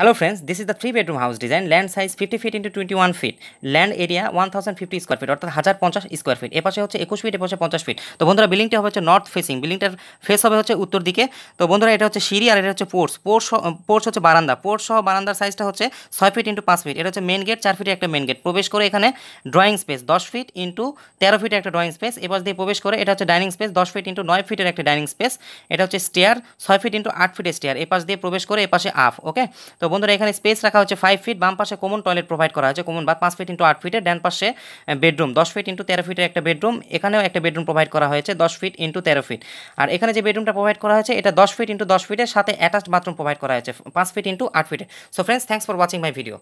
Hello friends, this is the three bedroom house design. Land size 50 feet into 21 feet. Land area 1050 square feet অর্থাৎ হাজার পঞ্চাশ square feet এপাশে হচ্ছে একুশ fit এপাশে পঞ্চাশ ফিট তো বন্ধুরা বিল্ডিংটা হবে হচ্ছে নর্থ ফেসিং বিল্ডিংটার ফেস হবে হচ্ছে উত্তর দিকে। তো বন্ধুরা এটা হচ্ছে সিঁড়ি আর এটা হচ্ছে পোর্টস পোর্টস পোর্টস হচ্ছে বারান্দা। পোর্টস সহ বারান্দার সাইজটা হচ্ছে ছয় ফিট ইন্টু পাঁচ ফিট এটা হচ্ছে মেন গেট চার ফিটে একটা মেন গেট প্রবেশ করে এখানে ড্রয়িং স্পেস দশ ফিট ইন্টু তেরো ফিটের একটা ড্রয়িং স্পেস এবার দিয়ে প্রবেশ করে এটা হচ্ছে ডাইনিং স্পেস দশ ফিট ইন্টু নয় ফিটের একটা ডাইনিং স্পেস এটা হচ্ছে স্টেয়ার ছয় ফিট ইন্টু আট ফিটের স্টেয়ার এপাশ দিয়ে প্রবেশ করে এপাশে আফ ওকে তো বন্ধুরা, এখানে স্পেস রাখা হচ্ছে ফাইভ ফিট বাম পাশে কমন টয়লেট প্রোভাইড করা হয়েছে কমন বা পাঁচ ফিট ইন্টু আট ফিটের ডান পাশে বেডরুম দশ ফিট ইন্টু তেরো ফিটের একটা বেডরুম এখানেও একটা বেডরুম প্রোভাইড করা হয়েছে, দশ ফিট ইন্টু তেরো ফিট আর এখানে যে বেডরুমটা প্রোভাইড করা হয়েছে, এটা দশ ফিট ইন্টু দশ ফিটের সাথে অ্যাটাচড বাথরুম প্রোভাইড করা হয়েছে, পাঁচ ফিট ইন্টু আট ফিটে so friends thanks for watching my video